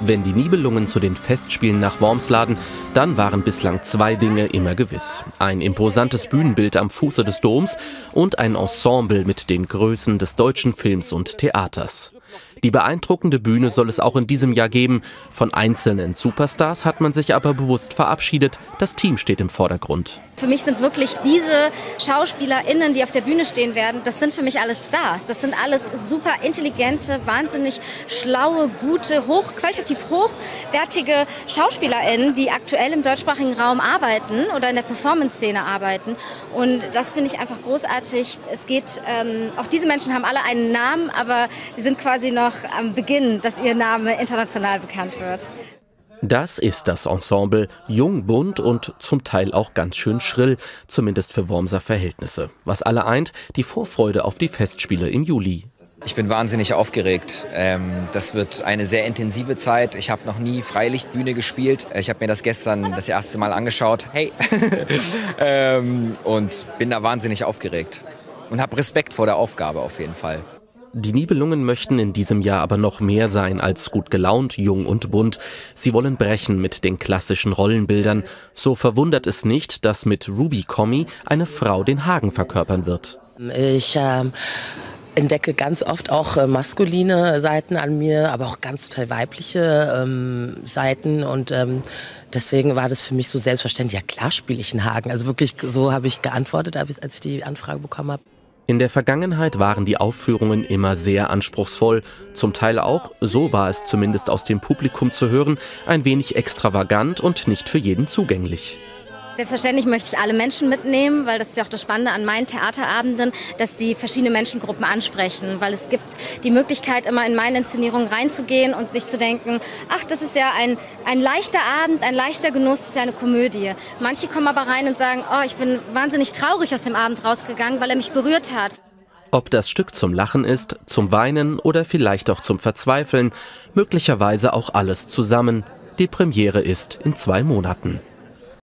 Wenn die Nibelungen zu den Festspielen nach Worms laden, dann waren bislang zwei Dinge immer gewiss. Ein imposantes Bühnenbild am Fuße des Doms und ein Ensemble mit den Größen des deutschen Films und Theaters. Die beeindruckende Bühne soll es auch in diesem Jahr geben. Von einzelnen Superstars hat man sich aber bewusst verabschiedet. Das Team steht im Vordergrund. Für mich sind wirklich diese SchauspielerInnen, die auf der Bühne stehen werden, das sind für mich alles Stars. Das sind alles super intelligente, wahnsinnig schlaue, gute, hoch, qualitativ hochwertige SchauspielerInnen, die aktuell im deutschsprachigen Raum arbeiten oder in der Performance-Szene arbeiten. Und das finde ich einfach großartig. Es geht, ähm, auch diese Menschen haben alle einen Namen, aber sie sind quasi noch am Beginn, dass ihr Name international bekannt wird. Das ist das Ensemble, jung, bunt und zum Teil auch ganz schön schrill, zumindest für Wormser Verhältnisse. Was alle eint, die Vorfreude auf die Festspiele im Juli. Ich bin wahnsinnig aufgeregt. Ähm, das wird eine sehr intensive Zeit. Ich habe noch nie Freilichtbühne gespielt. Ich habe mir das gestern das erste Mal angeschaut. Hey! ähm, und bin da wahnsinnig aufgeregt. Und habe Respekt vor der Aufgabe auf jeden Fall. Die Nibelungen möchten in diesem Jahr aber noch mehr sein als gut gelaunt, jung und bunt. Sie wollen brechen mit den klassischen Rollenbildern. So verwundert es nicht, dass mit Ruby Comey eine Frau den Hagen verkörpern wird. Ich äh, entdecke ganz oft auch äh, maskuline Seiten an mir, aber auch ganz total weibliche ähm, Seiten und ähm, deswegen war das für mich so selbstverständlich. Ja klar spiele ich einen Hagen. Also wirklich so habe ich geantwortet, als ich die Anfrage bekommen habe. In der Vergangenheit waren die Aufführungen immer sehr anspruchsvoll, zum Teil auch, so war es zumindest aus dem Publikum zu hören, ein wenig extravagant und nicht für jeden zugänglich. Selbstverständlich möchte ich alle Menschen mitnehmen, weil das ist ja auch das Spannende an meinen Theaterabenden, dass die verschiedene Menschengruppen ansprechen, weil es gibt die Möglichkeit, immer in meine Inszenierung reinzugehen und sich zu denken, ach, das ist ja ein, ein leichter Abend, ein leichter Genuss, das ist ja eine Komödie. Manche kommen aber rein und sagen, oh, ich bin wahnsinnig traurig aus dem Abend rausgegangen, weil er mich berührt hat. Ob das Stück zum Lachen ist, zum Weinen oder vielleicht auch zum Verzweifeln, möglicherweise auch alles zusammen. Die Premiere ist in zwei Monaten.